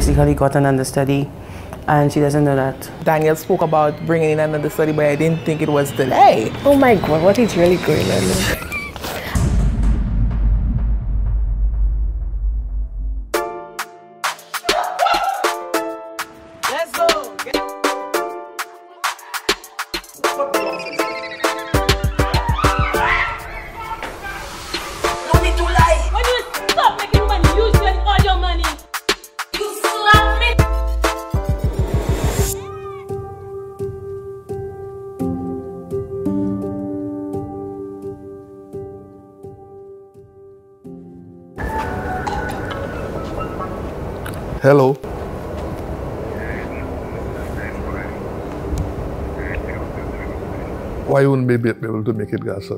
basically got an understudy and she doesn't know that. Daniel spoke about bringing in another study, but I didn't think it was today. Oh my god, what is really going on? Why wouldn't we be able to make it, sir?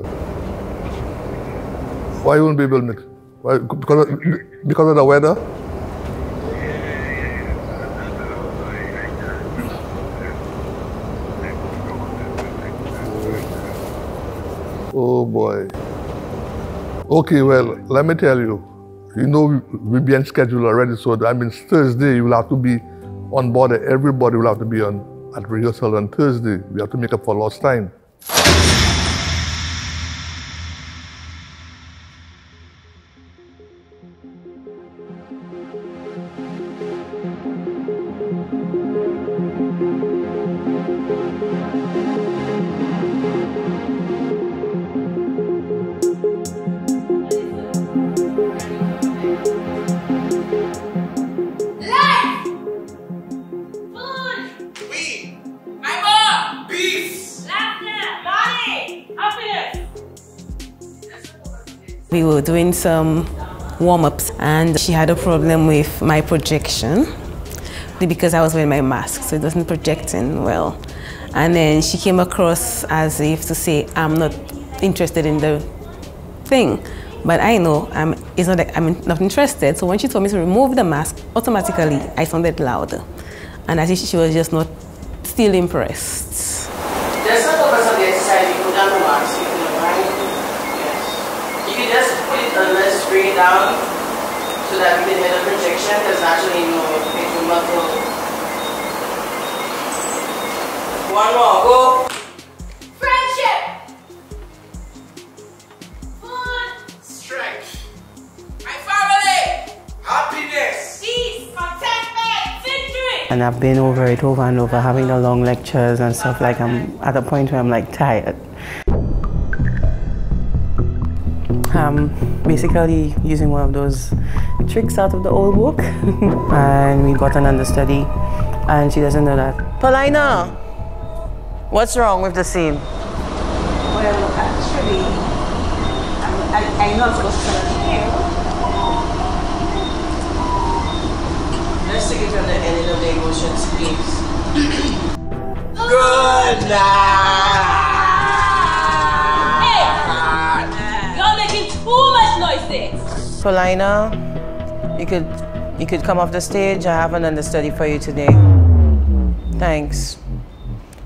Why wouldn't we be able to make it? Why, because, of, because of the weather? Oh boy. Okay, well, let me tell you. You know, we'll be on schedule already, so that means Thursday you will have to be on board. Everybody will have to be on at rehearsal on Thursday. We have to make up for lost time. We were doing some warm-ups and she had a problem with my projection because I was wearing my mask, so it wasn't projecting well. And then she came across as if to say, I'm not interested in the thing. But I know I'm, it's not that I'm not interested. So when she told me to remove the mask, automatically I sounded louder. And I think she was just not still impressed. There's no purpose of the exercise you put down the mask, you know, right? Yes. You can just put it on, let's bring it down so that we can hear the projection, because naturally, you know, it will muffle. One more, go. Friendship! Food! Strength. My family. Happiness. Peace! Contentment! Victory! And I've been over it over and over, having the long lectures and stuff like I'm at a point where I'm like tired. I'm basically using one of those tricks out of the old book. and we got an understudy and she doesn't know that. Paulina, what's wrong with the scene? Well, actually, I, I, I know I'm supposed to tell you. Let's take it from the ending of the emotions, please. Good Hey! Paulina, you could you could come off the stage. I have an understudy for you today. Thanks.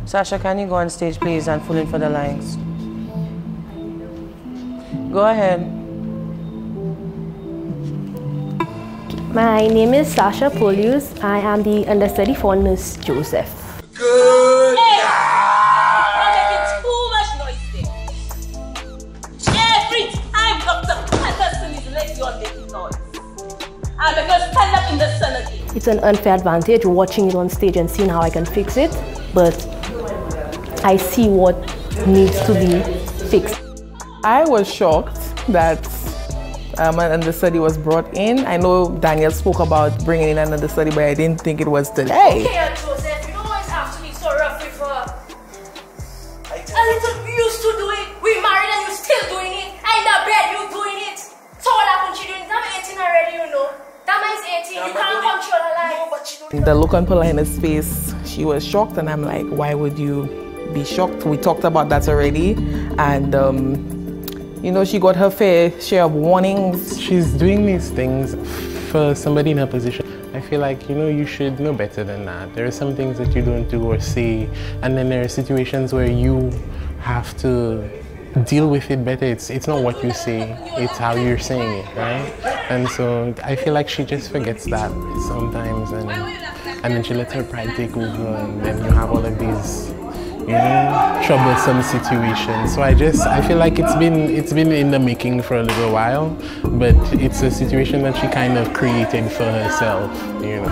Sasha, can you go on stage, please, and fill in for the lines? Go ahead. My name is Sasha Polius. I am the understudy for Nurse Joseph. And because stand up in the sun again. It's an unfair advantage watching it on stage and seeing how I can fix it, but I see what needs to be fixed. I was shocked that um, an understudy was brought in. I know Daniel spoke about bringing in another study, but I didn't think it was today. Here, The look on Paulina's face, she was shocked, and I'm like, why would you be shocked? We talked about that already, and um, you know, she got her fair share of warnings. She's doing these things for somebody in her position. I feel like, you know, you should know better than that. There are some things that you don't do or say, and then there are situations where you have to deal with it better. It's it's not what you say, it's how you're saying it, right? And so I feel like she just forgets that sometimes, and and then she lets her pride take over, and then you have all of these you know, troublesome situations. So I just I feel like it's been it's been in the making for a little while, but it's a situation that she kind of created for herself, you know.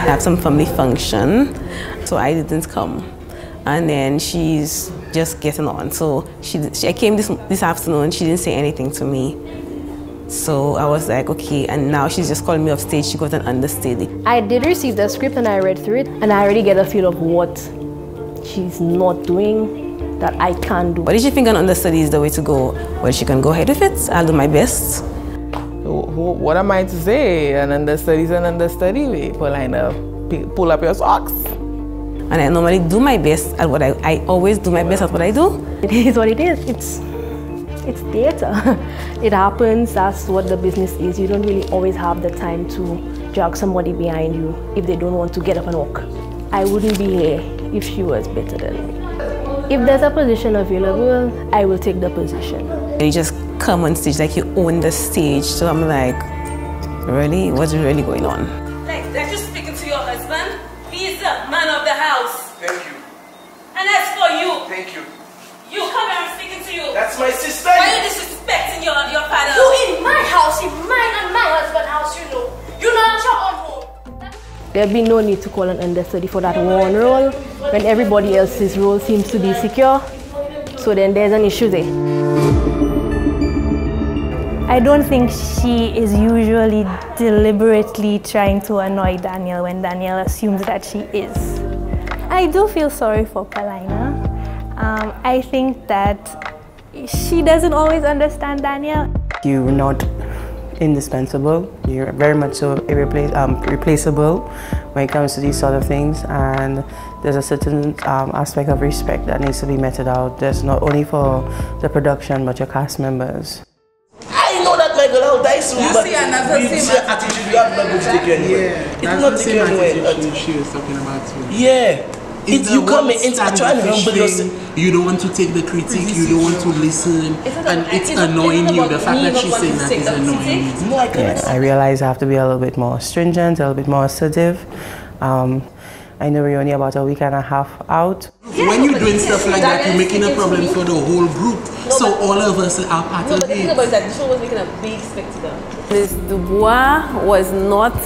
Have some family function, so I didn't come. And then she's just getting on. So she, she I came this, this afternoon, she didn't say anything to me. So I was like, okay, and now she's just calling me off stage. She got an understudy. I did receive the script and I read through it, and I already get a feel of what she's not doing that I can do. But if you think an understudy is the way to go, well, she can go ahead with it. I'll do my best. What am I to say? An understudy is an understudy. We Paulina, pull up your socks. And I normally do my best at what I, I always do my best at what I do. It is what it is. It's it's theater. it happens, that's what the business is. You don't really always have the time to drag somebody behind you if they don't want to get up and walk. I wouldn't be here if she was better than me. If there's a position available, I will take the position. You just come on stage like you own the stage. So I'm like, really? What's really going on? Like, like you're speaking to your husband. He's the man of the house. Thank you. And as for you, Thank you. you come here, I'm speaking to you. That's my sister. Why are you disrespecting your, your father? You in my house, in mine and my husband's house, you know. You know that's your own home. There'd be no need to call an understudy for that one role when everybody else's role seems to be secure. So then there's an issue there. I don't think she is usually deliberately trying to annoy Daniel when Daniel assumes that she is. I do feel sorry for Paulina. Um, I think that she doesn't always understand Daniel. You're not indispensable. You're very much so irreplace, um, replaceable when it comes to these sort of things. And there's a certain um, aspect of respect that needs to be meted out. There's not only for the production, but your cast members. I know that my die soon, You but see, and that's with same the attitude you have, not going to take you anywhere. Yeah, it that's will not the take same you anywhere. she was talking about too. Yeah. It, you come whole in, I try and humble yourself. You don't want to take the critique, you don't want to listen, and it's annoying you. The fact that she's saying that is annoying you. No, I can't. Yeah, I realize I have to be a little bit more stringent, a little bit more assertive. Um, I know we're only about a week and a half out. When you're doing stuff like that, you're making a problem for the whole group. So all of us are part of it. But think about that the show was making a big spectacle. Miss Dubois was not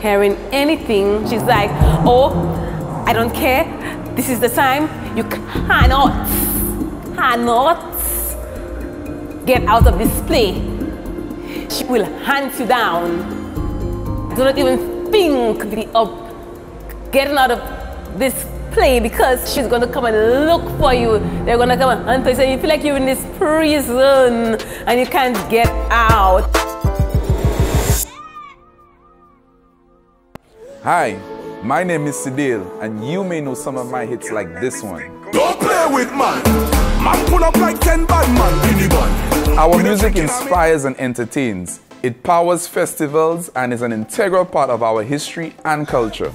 hearing anything. She's like, oh, I don't care. This is the time. You cannot, cannot get out of this play. She will hunt you down. Do not even think of getting out of this play because she's gonna come and look for you. They're gonna come and hunt you. So you feel like you're in this prison and you can't get out. Hi, my name is Sidil, and you may know some of my hits like this one. Don't play with man. Man pull up like 10 bad man in the bun. Our music inspires and entertains. It powers festivals and is an integral part of our history and culture.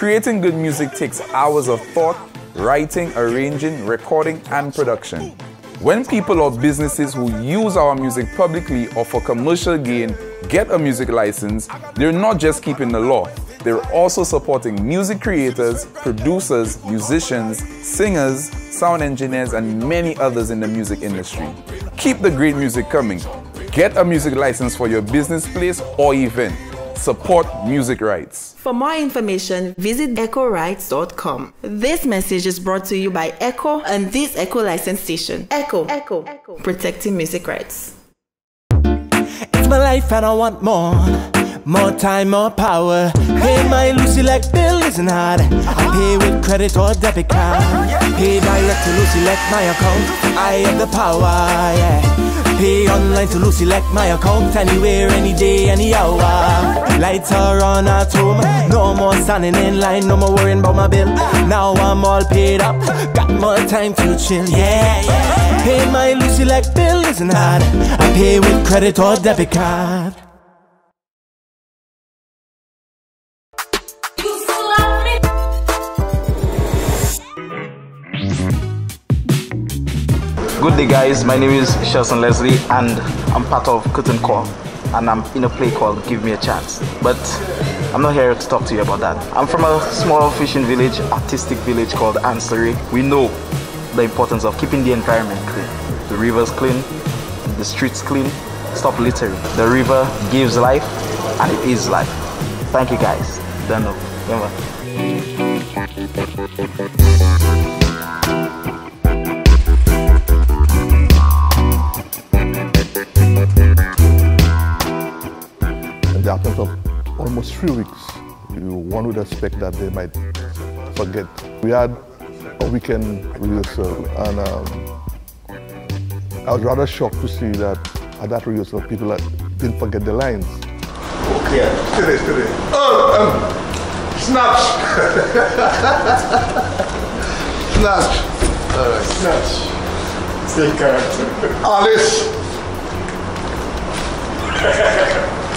Creating good music takes hours of thought, writing, arranging, recording, and production. When people or businesses who use our music publicly or for commercial gain get a music license, they're not just keeping the law, they're also supporting music creators, producers, musicians, singers, sound engineers, and many others in the music industry. Keep the great music coming. Get a music license for your business place or event. Support music rights. For more information, visit echorights.com. This message is brought to you by ECCO and this ECCO license station. ECCO, ECCO, ECCO, protecting music rights. It's my life and I want more. More time, more power. Pay my LUCELEC bill isn't hard. I pay with credit or debit card. Pay direct to LUCELEC my account. I have the power, yeah. Pay online to LUCELEC my account. Anywhere, any day, any hour. Lights are on at home. No more standing in line. No more worrying about my bill. Now I'm all paid up. Got more time to chill, yeah, yeah. Pay my LUCELEC bill isn't hard. I pay with credit or debit card. Good day, guys. My name is Shelson Leslie, and I'm part of Curtain Call, and I'm in a play called Give Me a Chance. But I'm not here to talk to you about that. I'm from a small fishing village, artistic village called Anse La Raye. We know the importance of keeping the environment clean. The rivers clean, the streets clean, stop littering. The river gives life, and it is life. Thank you, guys. Done. Remember. Almost three weeks, you, one would expect that they might forget. We had a weekend rehearsal, and um, I was rather shocked to see that at that rehearsal, people that didn't forget the lines. Okay, today, today. Oh, um, snatch. snatch. Alright, snatch. Still character. Alice.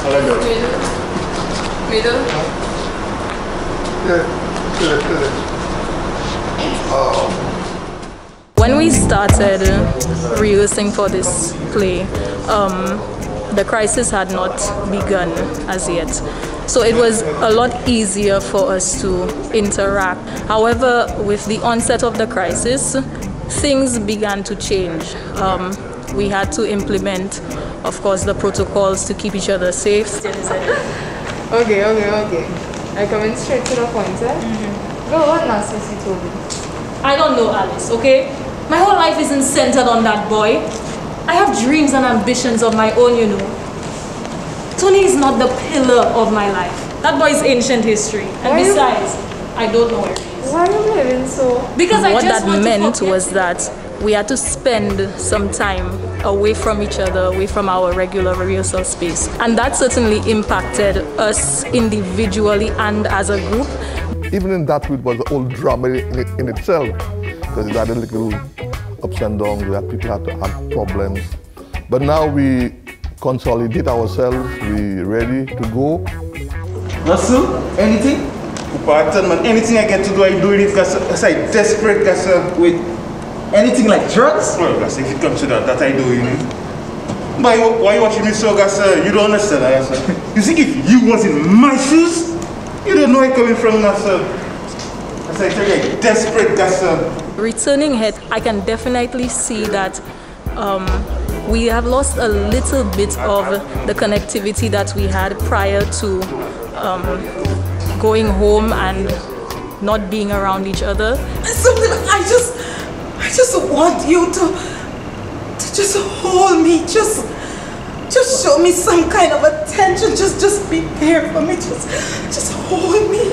I like that. Middle. Yeah, today, today. Oh. When we started rehearsing for this play, um, the crisis had not begun as yet. So it was a lot easier for us to interact. However, with the onset of the crisis, things began to change. Um, we had to implement, of course, the protocols to keep each other safe. Okay, okay, okay. I coming straight to the point, eh? Go, what nonsense you told me? I don't know, Alice, okay? My whole life isn't centered on that boy. I have dreams and ambitions of my own, you know. Tony is not the pillar of my life. That boy is ancient history. And Why you- besides, I don't know where he is. Why are you behaving so? Because I what just that want meant forget was that we had to spend some time away from each other, away from our regular rehearsal space. And that certainly impacted us individually and as a group. Even in that, it was a whole drama in, it, in itself, because it had a little ups and downs, we had people had to have problems. But now we consolidate ourselves, we ready to go. Russell, anything? Pardon man, anything I get to do, I do it because I desperate because uh, with anything like drugs? Well, that's if it comes to that, that I do, you know. Why, why you watching me so, guys? Uh, you don't understand, I uh, You see, if you was in my shoes, you don't know where I'm coming from, now, sir. As I tell you, I desperate, guys. Uh, Returning head, I can definitely see that um, we have lost a little bit of the connectivity that we had prior to um, going home and not being around each other. Something I just, I just want you to, to just hold me, just, just show me some kind of attention, just, just be there for me, just, just hold me.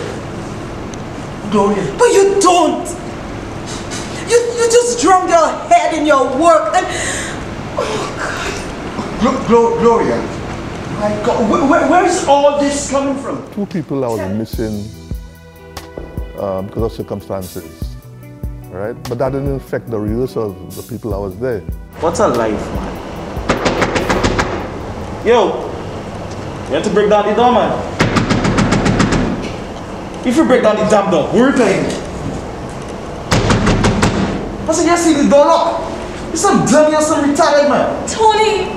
Gloria. But you don't. You, you just drown your head in your work and, Glo- Glo- Gloria, my God, where, where, where is all this coming from? Two people I was missing uh, because of circumstances, right? But that didn't affect the rehearsal of the people I was there. What's a life, man? Yo, you have to break down the door, man. If you break down the damn door, we're playing. I said, you see the door lock. You're some dummy or some retarded man. Tony!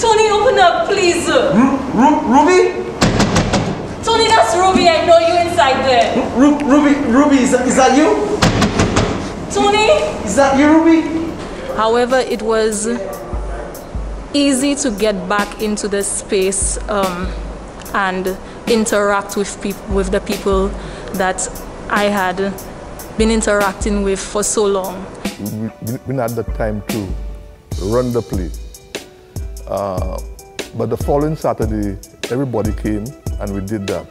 Tony, open up, please. Ru- Ru- Ruby? Tony, that's Ruby. I know you inside there. Ru- Ruby, Ruby, is that, is that you? Tony? Is that you, Ruby? However, it was easy to get back into the space um, and interact with peop- with the people that I had been interacting with for so long. We, we didn't the time to run the play. Uh, but the following Saturday, everybody came and we did that.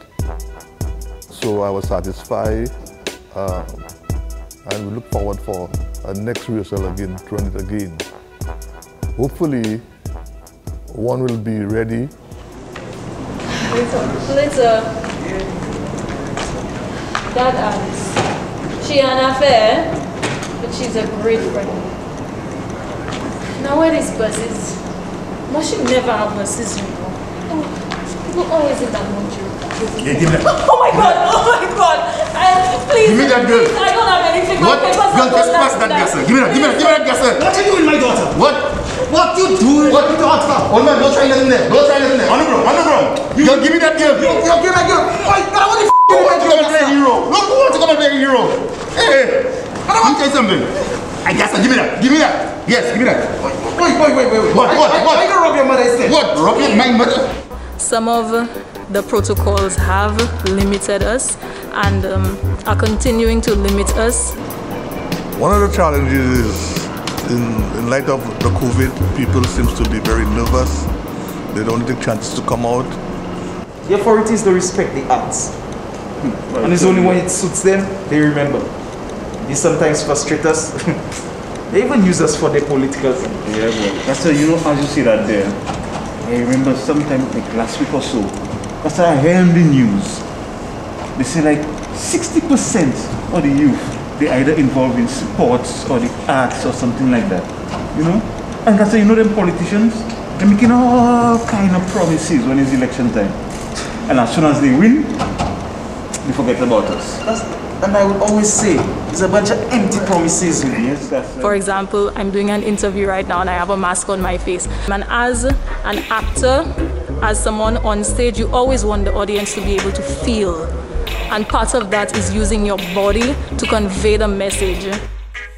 So I was satisfied uh, and we look forward for a next rehearsal again, to run it again. Hopefully, one will be ready. Later. Later. That Alice. She an affair, but she's a great friend. Now where is buses? Must she never have buses, you know? Oh, people always in that mood. Yeah, give me that. Oh my god, oh my god. I, please, Give me that girl. please, I don't have anything. What? papers Girl, just pass that that. sir. Give me that, give me that, give me that gas, sir. What you doing, my daughter? What What you doing? What you talking about? Hold man, don't try nothing there. Don't try nothing there. On the ground, on the ground. You, yo, give me that girl. Yo, yo, give me that girl. Why, I want the f*** Who wants to come and play a hero? Look, who wants to come and play a hero? Hey, hey. Let me tell you something. I guess give me that. Give me that. Yes, give me that. Wait, wait, wait, wait, wait. What, what, what? I, I, I can rub your mother instead. What? Rub your, my mother? Some of the protocols have limited us and um, are continuing to limit us. One of the challenges is in, in light of the COVID, people seems to be very nervous. They don't take chances to come out. The authorities don't respect the arts. Hmm. And it's only when it suits them, they remember. They sometimes frustrate us. they even use us for their political Yeah, well, that's why, you know, as you see that there, I remember sometime like last week or so, that's I heard the news, they say like 60% of the youth they either involved in sports or the arts or something like that. You know? And that's why you know them politicians, they're making all kind of promises when it's election time. And as soon as they win, they forget about us. That's, and I would always say, it's a bunch of empty promises. Yes, that's For example, I'm doing an interview right now and I have a mask on my face. And as an actor, as someone on stage, you always want the audience to be able to feel and part of that is using your body to convey the message.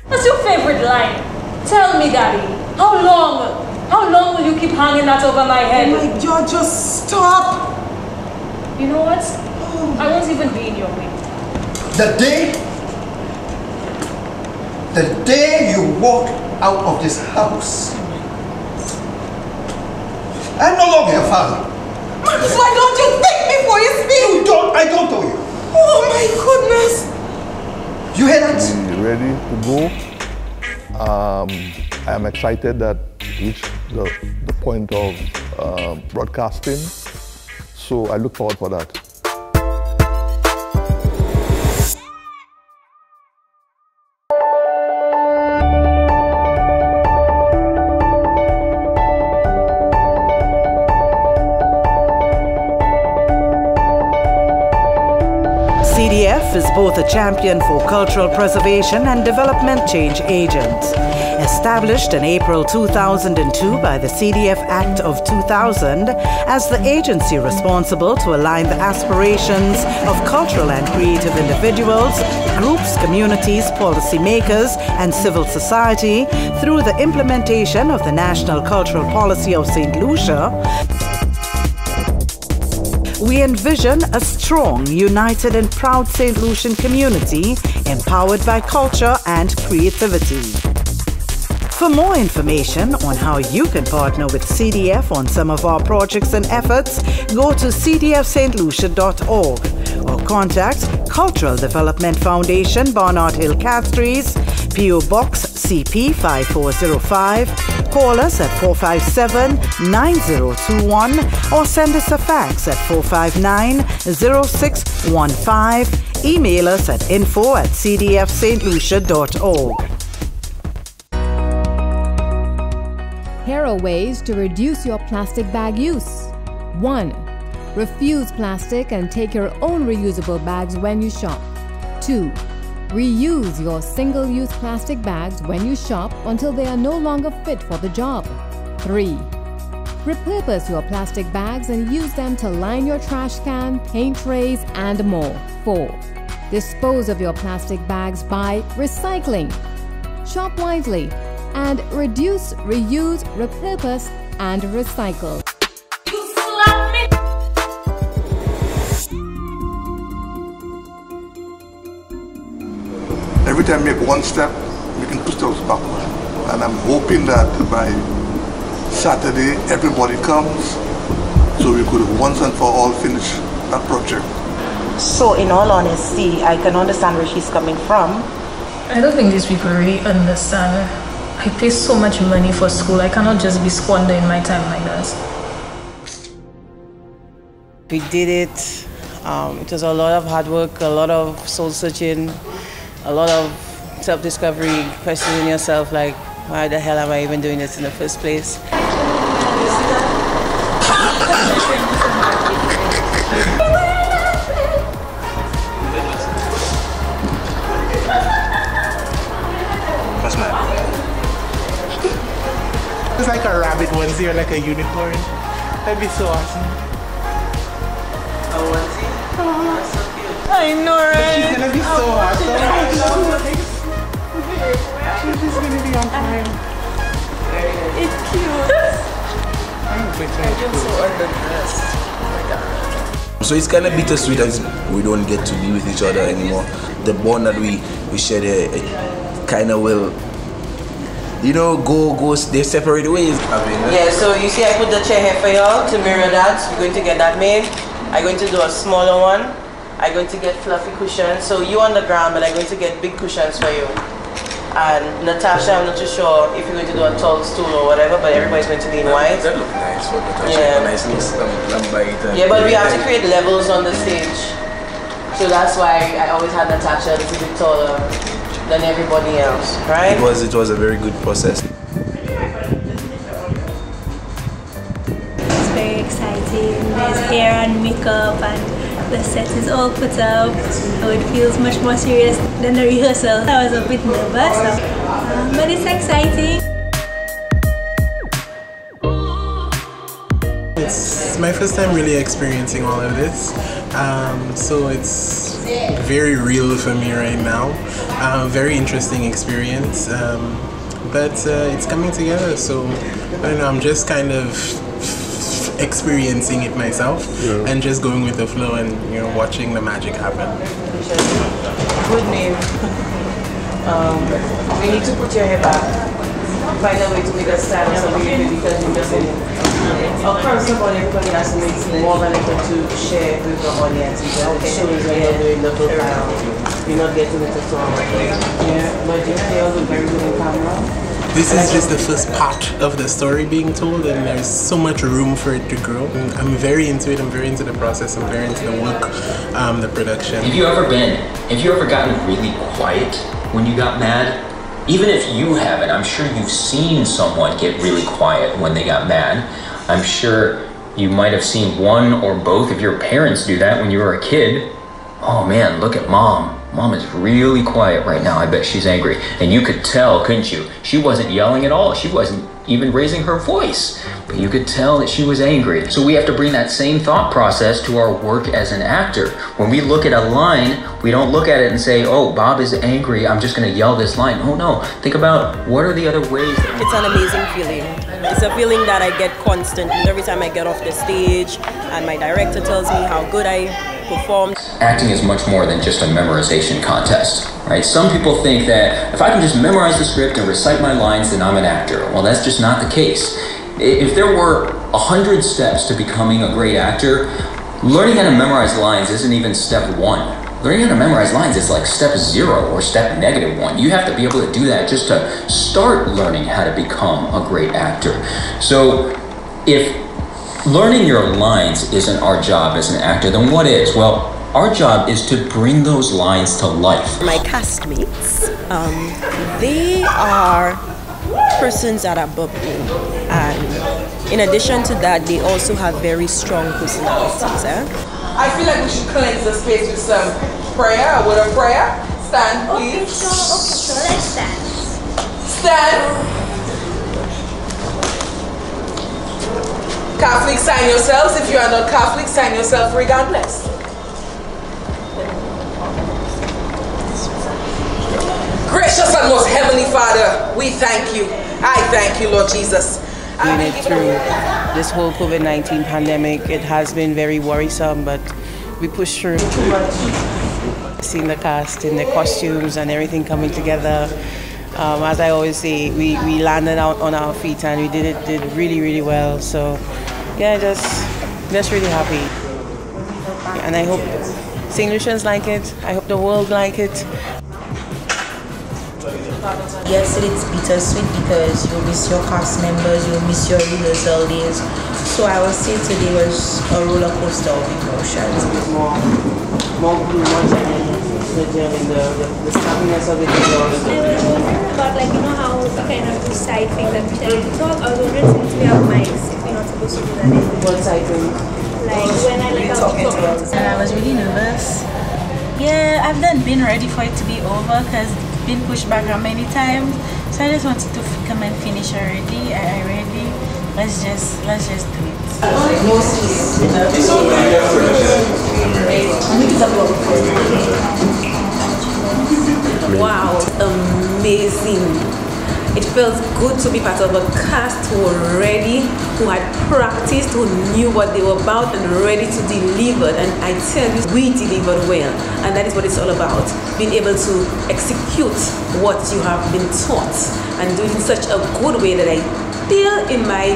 What's your favorite line? Tell me, Daddy. How long? How long will you keep hanging that over my head? Oh my God, just stop. You know what? Oh. I won't even be in your way. The day, the day you walk out of this house, I'm no longer your father. Why don't you think before you speak? You don't, I don't know you. Oh my goodness! You hear that? Ready to go. Um, I am excited that reached the, the point of uh, broadcasting. So I look forward for that. Is both a champion for cultural preservation and development change agent. Established in April 2002 by the CDF Act of 2000 as the agency responsible to align the aspirations of cultural and creative individuals, groups, communities, policymakers, and civil society through the implementation of the National Cultural Policy of St. Lucia, we envision a strong, united, and proud St. Lucian community empowered by culture and creativity. For more information on how you can partner with CDF on some of our projects and efforts, go to cdfstlucia.org or contact Cultural Development Foundation, Barnard Hill Castries, PO Box CP 5405. Call us at 457 9021 or send us a fax at 459 0615. Email us at info at cdfstlucia.org. Here are ways to reduce your plastic bag use. 1. Refuse plastic and take your own reusable bags when you shop. 2. Reuse your single use plastic bags when you shop until they are no longer fit for the job. 3. Repurpose your plastic bags and use them to line your trash can, paint trays, and more. 4. Dispose of your plastic bags by recycling. Shop wisely and reduce, reuse, repurpose, and recycle. Time make one step, we can push those backward. And I'm hoping that by Saturday, everybody comes, so we could once and for all finish that project. So, in all honesty, I can understand where she's coming from. I don't think these people really understand. I pay so much money for school. I cannot just be squandering my time like that. We did it. Um, it was a lot of hard work, a lot of soul searching, a lot of self discovery, questioning yourself like, why the hell am I even doing this in the first place? It's like a rabbit onesie or like a unicorn. That'd be so awesome. A onesie? Uh-huh. I know, right? She's gonna be so hot. She's just gonna be on fire. It's cute. I'm just so underdressed. Oh my god. So it's kind of bittersweet as we don't get to be with each other anymore. The bond that we we share there, eh, eh, it kind of will, you know, go go. They separate ways. I mean, eh. Yeah, so you see I put the chair here for y'all to mirror that. You're going to get that made. I'm going to do a smaller one. I'm going to get fluffy cushions. So you on the ground, but I'm going to get big cushions for you. And Natasha, I'm not too sure if you're going to do a tall stool or whatever, but everybody's going to be in white. That look nice for Natasha. Yeah. Nice little stamp, lamp by it. and- Yeah, but we have to create levels on the stage. So that's why I always had Natasha a little bit taller than everybody else, right? It was it was a very good process. It's very exciting. There's hair and makeup and the set is all put up. So it feels much more serious than the rehearsal. I was a bit nervous, um, but it's exciting. It's my first time really experiencing all of this. Um, so it's very real for me right now. Um, very interesting experience. Um, but uh, it's coming together, so I don't know, I'm just kind of experiencing it myself and just going with the flow and you know watching the magic happen. Good name. Um, we need to put your hair back. Find a way to make a style so we can because you just in Of course, of all, everybody has to make more of an effort to share with the audience because it shows when you're doing the profile. You're not getting it at all. Yeah, but your hair look very good in camera. This is just the first part of the story being told, and there's so much room for it to grow. I'm very into it. I'm very into the process. I'm very into the work, um, the production. Have you ever been, have you ever gotten really quiet when you got mad? Even if you haven't, I'm sure you've seen someone get really quiet when they got mad. I'm sure you might have seen one or both of your parents do that when you were a kid. Oh man, look at mom. Mom is really quiet right now. I bet she's angry. And you could tell, couldn't you? She wasn't yelling at all. She wasn't even raising her voice. But you could tell that she was angry. So we have to bring that same thought process to our work as an actor. When we look at a line, we don't look at it and say, oh, Bob is angry. I'm just going to yell this line. Oh, no. Think about what are the other ways that It's an amazing feeling. It's a feeling that I get constantly every time I get off the stage, and my director tells me how good I performed. acting is much more than just a memorization contest, right? Some people think that if I can just memorize the script and recite my lines, then I'm an actor. Well, that's just not the case. If there were a hundred steps to becoming a great actor, learning how to memorize lines isn't even step one. Learning how to memorize lines is like step zero or step negative one. You have to be able to do that just to start learning how to become a great actor. So, if learning your lines isn't our job as an actor, then what is? Well, our job is to bring those lines to life. My castmates, um, they are persons that are bubbly, and in addition to that, they also have very strong personalities. Eh? I feel like we should cleanse the space with some prayer. With a prayer. Stand, please. Okay, so let's stand. Stand. Catholic, sign yourselves. If you are not Catholic, sign yourself regardless. Gracious and most heavenly Father, we thank you. I thank you, Lord Jesus. Made it through this whole COVID 19 pandemic. It has been very worrisome, but we pushed through. Seeing the cast in their costumes and everything coming together. Um, as I always say, we, we landed out on our feet and we did it did really, really well. So, yeah, just, just really happy. And I hope St. Lucians like it. I hope the world like it. Yes, it's bittersweet because you miss your cast members, you miss your rehearsal days. So I would say today was a roller coaster of emotions. More, more, more. The journey, the, the, the stubbornness of it is I also. was wondering about like you know how we kind of do side things that we talk. I was wondering since we have mics, if we're not supposed to do that. What side thing? Like when I like talk about And I was really nervous. Yeah, I've then been ready for it to be over because been pushed back how many times. So I just wanted to come and finish already. I, already let's just let's just do it. Wow, amazing. It felt good to be part of a cast who were ready, who had practiced, who knew what they were about and ready to deliver. And I tell you, we delivered well. And that is what it's all about. Being able to execute what you have been taught and do it in such a good way that I feel in my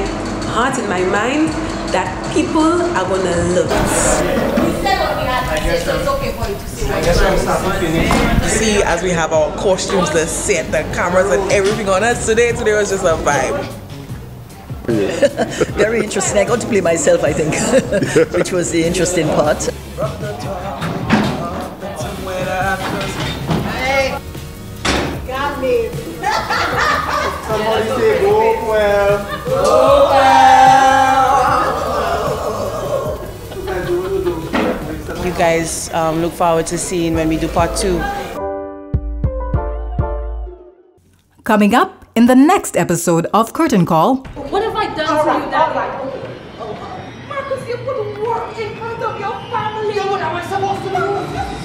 heart, in my mind, that people are gonna love it. See, as we have our costumes, the set, the cameras, and everything on us today, today was just a vibe. Very interesting. I got to play myself, I think, which was the interesting part. Hey, got me. Somebody say go well. Go You guys um, look forward to seeing when we do part two. Coming up in the next episode of Curtain Call. What have I done all right, to you that? All right. Marcus, you put work in front of your family. You what am I supposed to do?